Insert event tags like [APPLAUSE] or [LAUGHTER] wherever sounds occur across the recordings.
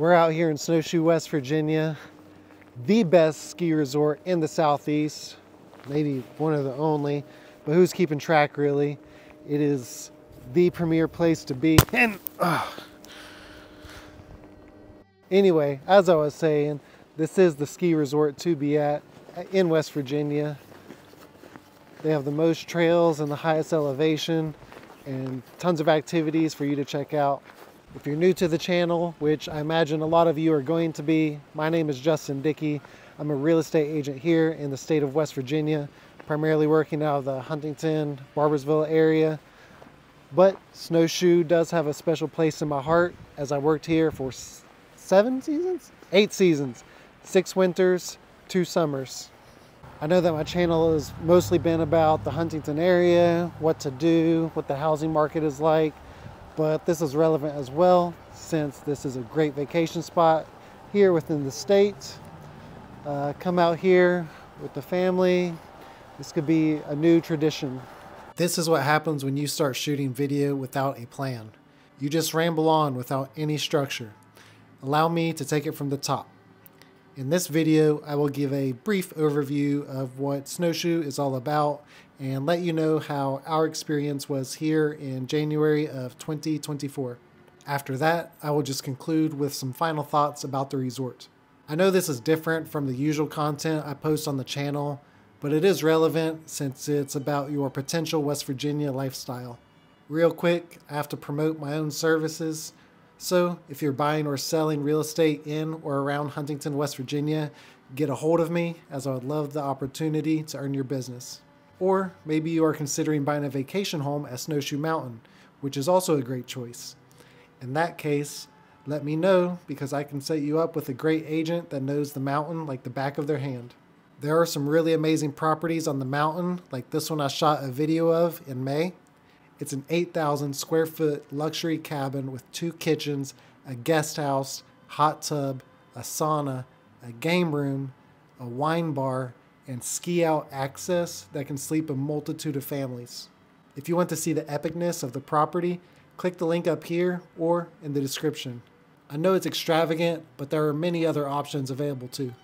We're out here in Snowshoe, West Virginia, the best ski resort in the Southeast, maybe one of the only, but who's keeping track really? It is the premier place to be. And uh, anyway, as I was saying, this is the ski resort to be at in West Virginia. They have the most trails and the highest elevation and tons of activities for you to check out. If you're new to the channel, which I imagine a lot of you are going to be, my name is Justin Dickey. I'm a real estate agent here in the state of West Virginia, primarily working out of the Huntington, Barboursville area. But Snowshoe does have a special place in my heart as I worked here for seven seasons? Eight seasons, six winters, two summers. I know that my channel has mostly been about the Huntington area, what to do, what the housing market is like, but this is relevant as well since this is a great vacation spot here within the state. Uh, come out here with the family. This could be a new tradition. This is what happens when you start shooting video without a plan. You just ramble on without any structure. Allow me to take it from the top. In this video, I will give a brief overview of what Snowshoe is all about and let you know how our experience was here in January of 2024. After that, I will just conclude with some final thoughts about the resort. I know this is different from the usual content I post on the channel, but it is relevant since it's about your potential West Virginia lifestyle. Real quick, I have to promote my own services. So, if you're buying or selling real estate in or around Huntington, West Virginia, get a hold of me as I would love the opportunity to earn your business. Or maybe you are considering buying a vacation home at Snowshoe Mountain, which is also a great choice. In that case, let me know because I can set you up with a great agent that knows the mountain like the back of their hand. There are some really amazing properties on the mountain, like this one I shot a video of in May. It's an 8,000 square foot luxury cabin with two kitchens, a guest house, hot tub, a sauna, a game room, a wine bar, and ski out access that can sleep a multitude of families. If you want to see the epicness of the property, click the link up here or in the description. I know it's extravagant, but there are many other options available too.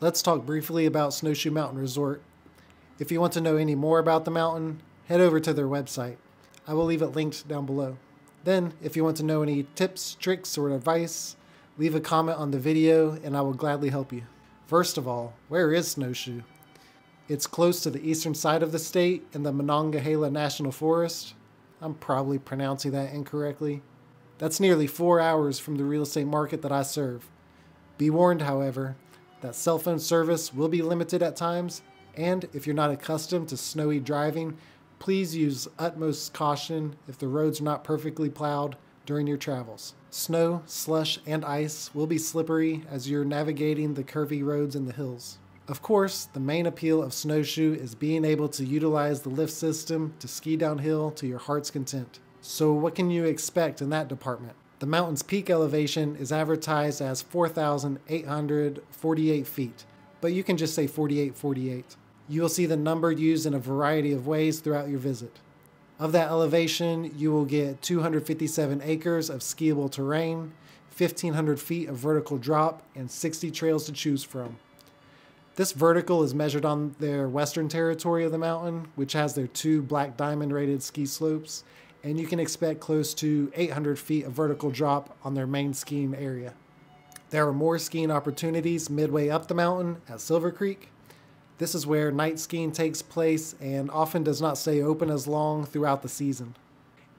Let's talk briefly about Snowshoe Mountain Resort. If you want to know any more about the mountain, head over to their website. I will leave it linked down below. Then, if you want to know any tips, tricks, or advice, leave a comment on the video and I will gladly help you. First of all, where is Snowshoe? It's close to the eastern side of the state in the Monongahela National Forest. I'm probably pronouncing that incorrectly. That's nearly four hours from the real estate market that I serve. Be warned, however, that cell phone service will be limited at times, and if you're not accustomed to snowy driving, Please use utmost caution if the roads are not perfectly plowed during your travels. Snow, slush, and ice will be slippery as you're navigating the curvy roads in the hills. Of course, the main appeal of Snowshoe is being able to utilize the lift system to ski downhill to your heart's content. So what can you expect in that department? The mountain's peak elevation is advertised as 4,848 feet, but you can just say 4848. You will see the number used in a variety of ways throughout your visit. Of that elevation, you will get 257 acres of skiable terrain, 1,500 feet of vertical drop, and 60 trails to choose from. This vertical is measured on their western territory of the mountain, which has their two black diamond rated ski slopes, and you can expect close to 800 feet of vertical drop on their main skiing area. There are more skiing opportunities midway up the mountain at Silver Creek, this is where night skiing takes place and often does not stay open as long throughout the season.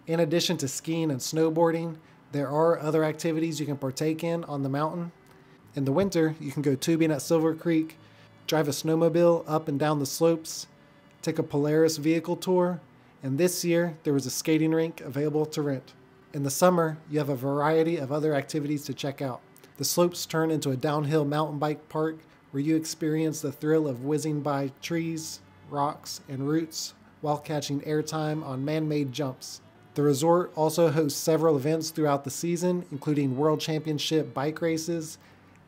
In addition to skiing and snowboarding, there are other activities you can partake in on the mountain. In the winter, you can go tubing at Silver Creek, drive a snowmobile up and down the slopes, take a Polaris vehicle tour, and this year there was a skating rink available to rent. In the summer, you have a variety of other activities to check out. The slopes turn into a downhill mountain bike park where you experience the thrill of whizzing by trees, rocks, and roots while catching airtime on man made jumps. The resort also hosts several events throughout the season, including World Championship bike races,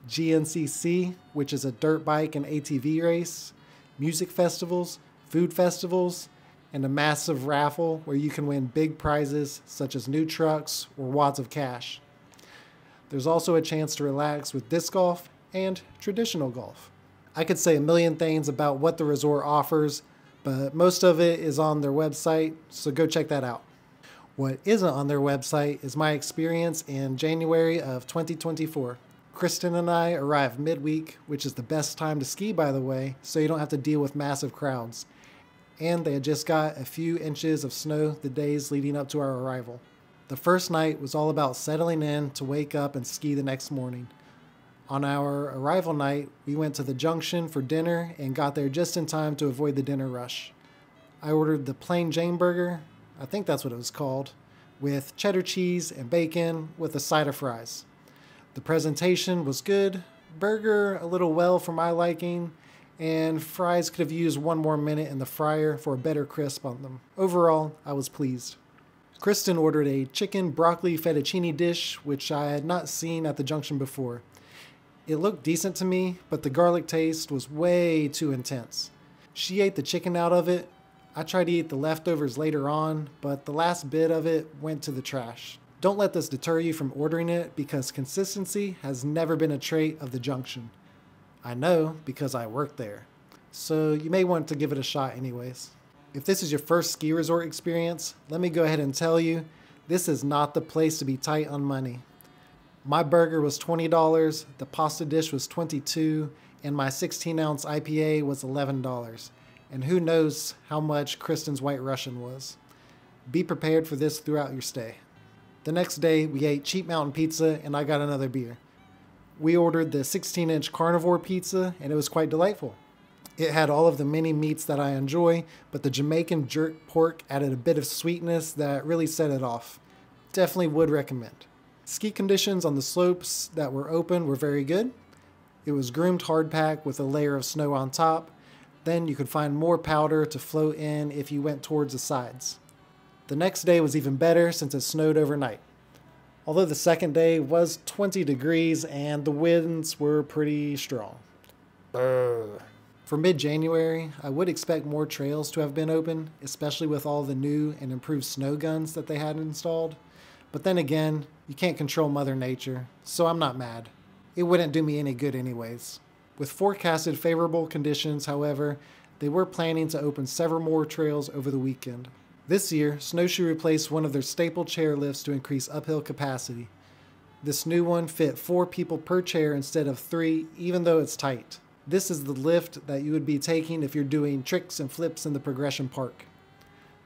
GNCC, which is a dirt bike and ATV race, music festivals, food festivals, and a massive raffle where you can win big prizes such as new trucks or wads of cash. There's also a chance to relax with disc golf and traditional golf. I could say a million things about what the resort offers, but most of it is on their website, so go check that out. What isn't on their website is my experience in January of 2024. Kristen and I arrived midweek, which is the best time to ski, by the way, so you don't have to deal with massive crowds. And they had just got a few inches of snow the days leading up to our arrival. The first night was all about settling in to wake up and ski the next morning. On our arrival night, we went to the junction for dinner and got there just in time to avoid the dinner rush. I ordered the plain Jane burger, I think that's what it was called, with cheddar cheese and bacon with a side of fries. The presentation was good, burger a little well for my liking, and fries could have used one more minute in the fryer for a better crisp on them. Overall, I was pleased. Kristen ordered a chicken broccoli fettuccine dish, which I had not seen at the junction before. It looked decent to me, but the garlic taste was way too intense. She ate the chicken out of it. I tried to eat the leftovers later on, but the last bit of it went to the trash. Don't let this deter you from ordering it because consistency has never been a trait of the junction. I know because I worked there. So you may want to give it a shot anyways. If this is your first ski resort experience, let me go ahead and tell you, this is not the place to be tight on money. My burger was $20, the pasta dish was 22, and my 16 ounce IPA was $11. And who knows how much Kristen's White Russian was. Be prepared for this throughout your stay. The next day, we ate Cheat Mountain Pizza and I got another beer. We ordered the 16 inch carnivore pizza and it was quite delightful. It had all of the many meats that I enjoy, but the Jamaican jerk pork added a bit of sweetness that really set it off. Definitely would recommend. Ski conditions on the slopes that were open were very good. It was groomed hardpack with a layer of snow on top. Then you could find more powder to float in if you went towards the sides. The next day was even better since it snowed overnight. Although the second day was 20 degrees and the winds were pretty strong. Brr. For mid January, I would expect more trails to have been open, especially with all the new and improved snow guns that they had installed. But then again, you can't control Mother Nature, so I'm not mad. It wouldn't do me any good anyways. With forecasted favorable conditions, however, they were planning to open several more trails over the weekend. This year, Snowshoe replaced one of their staple chairlifts to increase uphill capacity. This new one fit four people per chair instead of three, even though it's tight. This is the lift that you would be taking if you're doing tricks and flips in the progression park.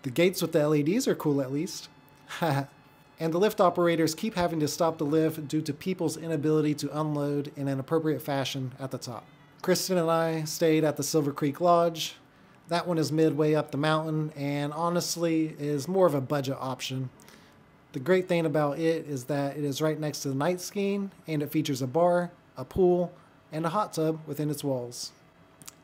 The gates with the LEDs are cool at least. [LAUGHS] and the lift operators keep having to stop the lift due to people's inability to unload in an appropriate fashion at the top. Kristen and I stayed at the Silver Creek Lodge. That one is midway up the mountain and honestly is more of a budget option. The great thing about it is that it is right next to the night skiing and it features a bar, a pool, and a hot tub within its walls.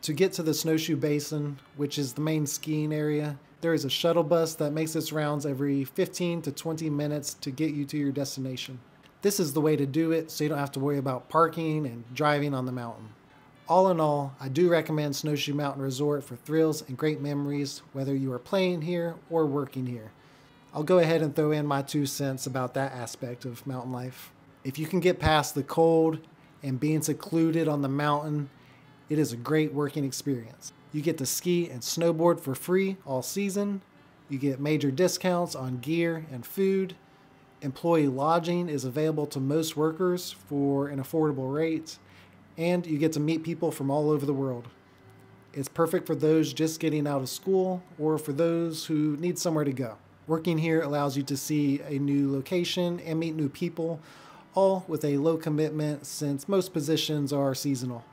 To get to the Snowshoe Basin, which is the main skiing area, there is a shuttle bus that makes its rounds every 15 to 20 minutes to get you to your destination. This is the way to do it so you don't have to worry about parking and driving on the mountain. All in all, I do recommend Snowshoe Mountain Resort for thrills and great memories, whether you are playing here or working here. I'll go ahead and throw in my two cents about that aspect of mountain life. If you can get past the cold and being secluded on the mountain, it is a great working experience. You get to ski and snowboard for free all season. You get major discounts on gear and food. Employee lodging is available to most workers for an affordable rate. And you get to meet people from all over the world. It's perfect for those just getting out of school or for those who need somewhere to go. Working here allows you to see a new location and meet new people, all with a low commitment since most positions are seasonal.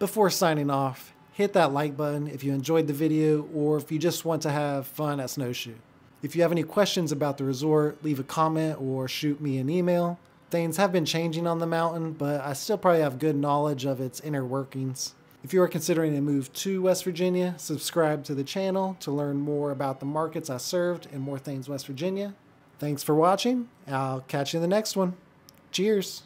Before signing off, hit that like button if you enjoyed the video or if you just want to have fun at Snowshoe. If you have any questions about the resort, leave a comment or shoot me an email. Things have been changing on the mountain, but I still probably have good knowledge of its inner workings. If you are considering a move to West Virginia, subscribe to the channel to learn more about the markets I served and more things West Virginia. Thanks for watching. I'll catch you in the next one. Cheers.